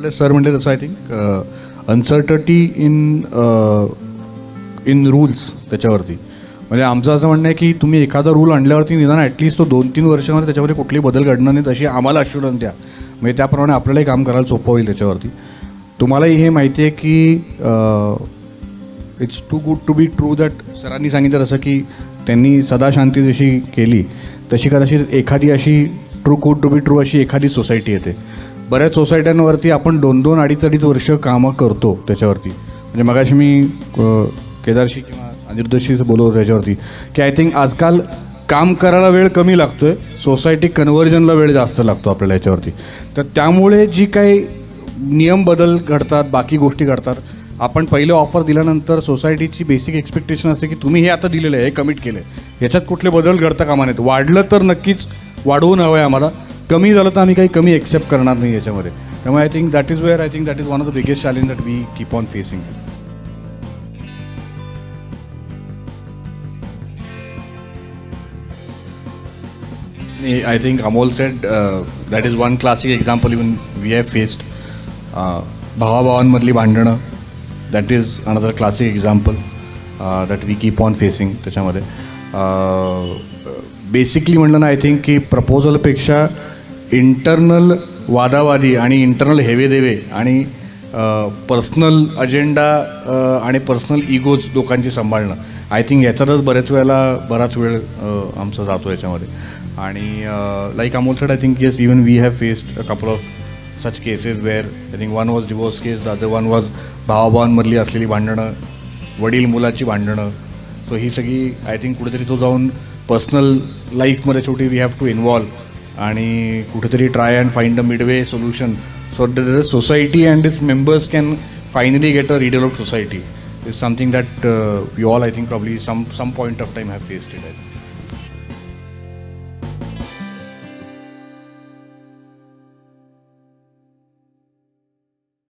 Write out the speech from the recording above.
मोरलेस sir म्हणते तसं I think uncertainty in in rules त्याच्यावरती. म्हणजे आमचं असं म्हणणं आहे की तुम्ही एखादा रूल आणल्यावरती निदान ॲटलिस्ट तो दोन तीन वर्षामध्ये त्याच्यावरती कुठली बदल घडणार नाहीत अशी आम्हाला अश्युरन्स द्या. म्हणजे त्याप्रमाणे आपल्यालाही काम करायला सोपं होईल त्याच्यावरती. तुम्हालाही हे माहिती आहे की it's too good to be true that सरांनी सांगितलं तसं की त्यांनी सदा शांती जशी केली तशी कदाचित एखादी अशी true good to be true अशी एखादी सोसायटी येते. बऱ्याच सोसायट्यांवरती आपण दोन दोन अडीच अडीच वर्ष कामं करतो त्याच्यावरती. म्हणजे मगाशी मी केदारशी किंवा अनिरुद्धशी बोलत होतो त्याच्यावरती की आय थिंक आजकाल काम करायला वेळ कमी लागतो आहे सोसायटी कन्व्हर्जनला वेळ जास्त लागतो आपल्याला याच्यावरती. तर त्यामुळे जी काही नियम बदल घडतात बाकी गोष्टी घडतात आपण पहिले ऑफर दिल्यानंतर सोसायटीची बेसिक एक्सपेक्टेशन असते की तुम्ही हे आता दिलेलं आहे हे कमिट केलं आहे ह्याच्यात कुठले बदल घडता कामा नाहीत वाढलं तर नक्कीच वाढवून हवं आहे आम्हाला. कमी झालं तर आम्ही काही कमी एक्सेप्ट करणार नाही याच्यामध्ये. त्यामुळे I think that is where I think that is one of the biggest challenge that we keep on facing I think Amol said uh, that is one classic example even we have faced. Uh, भावाभावांमधली भांडणं that is another classic example that we keep on facing त्याच्यामध्ये. Uh, basically म्हणलं ना I think की प्रपोजलपेक्षा internal वादावादी आणि internal हेवेदेवे आणि पर्सनल अजेंडा आणि पर्सनल इगोज लोकांची सांभाळणं. आय थिंक याच्यातच बऱ्याच वेळेला बराच वेळ आमचा जातो याच्यामध्ये. आणि like Amol said I think yes even we have faced a couple of such cases where I think one was divorce case the other one was भावाभावांमधली असलेली भांडणं वडील मुलाची भांडणं. सो ही सगळी आय थिंक कुठेतरी तो जाऊन पर्सनल लाईफमध्ये शेवटी वी हॅव टू इन्वॉल्व आणि कुठेतरी try and find a midway solution so the society and its members can finally get a redevelop society is something that you all I think probably some some point of time have faced आहे